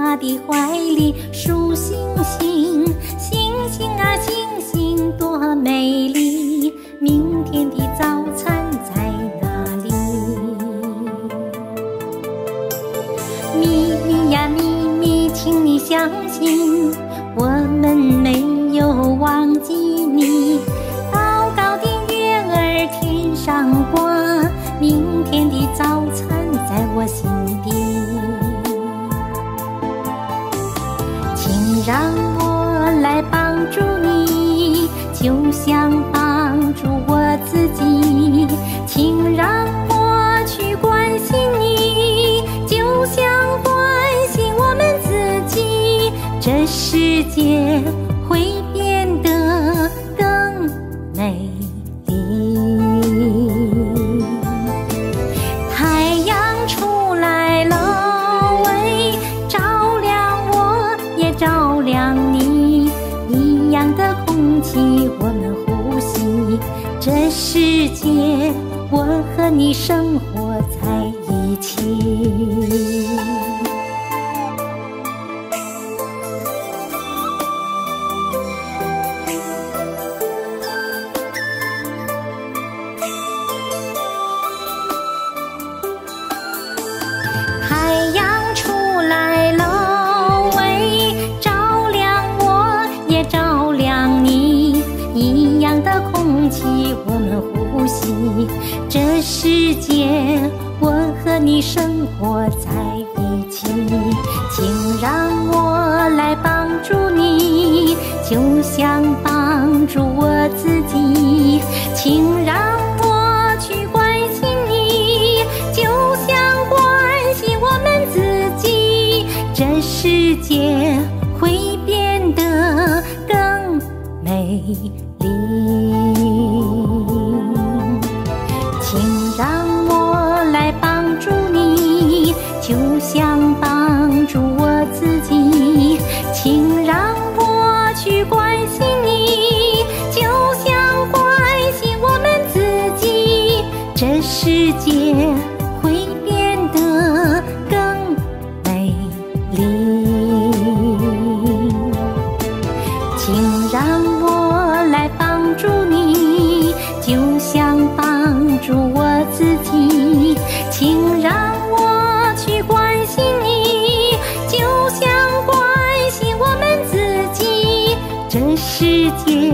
妈的怀里数星星星星啊星星多美丽明天的早餐在哪里？咪咪呀咪咪请你相信我们没有忘记你。高高的月儿天上挂明天的早餐在我心让我来帮助你，就像帮助我自己。请让我去关心你，就像关心我们自己。这世界会变得更美我们呼吸，这世界我和你生活在一起。的空气我们呼吸，这世界我和你生活在一起。请让我来帮助你，就像帮助我自己。请让我去关心你，就像关心我们自己。这世界会美丽。请让我来帮助你，就像帮助我自己。请让我去关心你，就像关心我们自己。这世界会变得更美丽。请让我想帮助我自己。请让我去关心你，就像关心我们自己。这世界